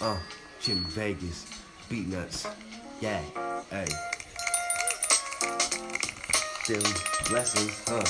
Uh, Jimmy Vegas, Beatnuts, yeah, hey. Philly, blessings, huh?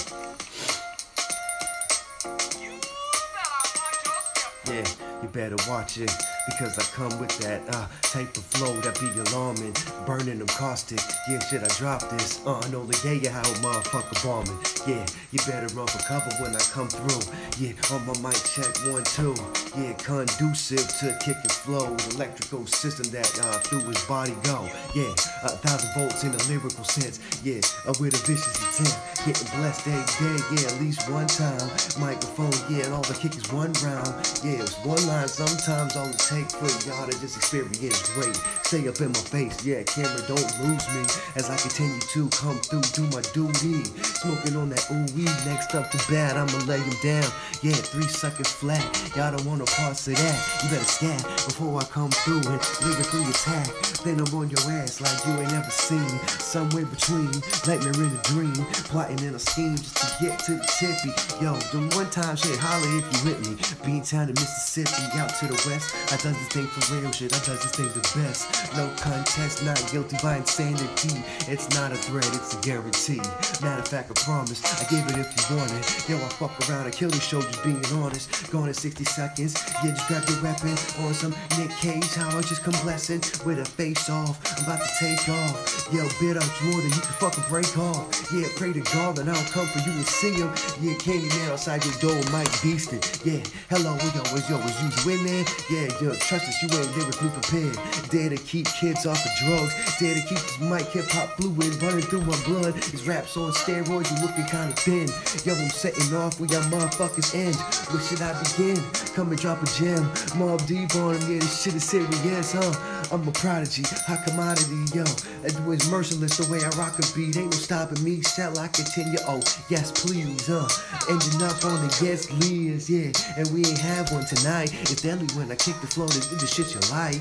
Yeah, you better watch it because I come with that uh type of flow that be alarming, burning them caustic. Yeah, shit, I drop this. Uh, I know the gay how a motherfucker bombing. Yeah, you better run for cover when I come through. Yeah, on my mic check one two. Yeah, conducive to kicking flows, electrical system that uh through his body go. Yeah, a thousand volts in a lyrical sense. Yeah, uh, with a vicious intent, getting blessed every day. Yeah, at least one time. Microphone, yeah, all the kick is one round. Yeah, it's one line. Sometimes all it takes for y'all to just experience great. Stay up in my face, yeah, camera don't lose me as I continue to come through, do my duty. Smoking on that ooh weed, next up to bat, I'ma lay him down. Yeah, three seconds flat. Y'all don't want no parts of that. You better scat before I come through and lyrically attack. Then I'm on your ass like you ain't ever seen. Somewhere between nightmare in a dream, plotting in a scheme just to get to the tippy. Yo, the one time shit, holla if you with me. Beantown to Mississippi, out to the west. I done this thing for real shit, I done this thing the best. No contest, not guilty by insanity. It's not a threat, it's a guarantee. Matter of fact, I promise, I give it if you want it. Yo, I fuck around I kill the show just being honest. Going in 60 seconds, yeah, just grab your weapon on some Nick Cage. How I just come blessing with a face off. I'm about to take off. Yo, bit out more than you can fucking break off. Yeah, pray to God that I'll come for you and see him. Yeah, candy man outside your door, Mike Beastin'. Yeah, hello, yo, is yo, is you in there? Yeah, yo, trust us, you ain't lyrically prepared. Dare to keep kids off of drugs. Dare to keep this mic hip hop fluid running through my blood. These raps on steroids, you looking kinda thin. Yo, I'm setting off where y'all motherfuckers end. Where should I begin? Come and drop a gem. Mobb Deep on him, yeah, this shit is serious, huh? I'm a prodigy, hot commodity, yo. I do is merciless the way I rock a beat. Ain't no stopping me, shall I continue? Oh, yes, please, huh? Ending up on the guest yeah. And we ain't have one tonight. It's deadly when I kick the flow to do the shit you like.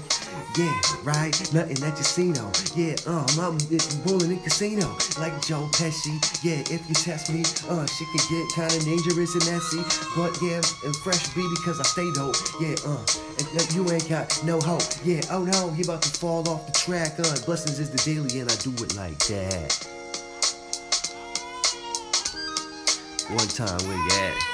Yeah, right? Nothing that you see, no. Yeah, um, I'm rolling in casino like Joe Pesci. Yeah, if you test me, uh, shit could get kinda dangerous and messy. But yeah, and fresh beat because I stay dope. Yeah, uh, and, uh, you ain't got no hope. Yeah, oh no, he about to fall off the track. Uh, blessings is the daily, and I do it like that. One time, where you?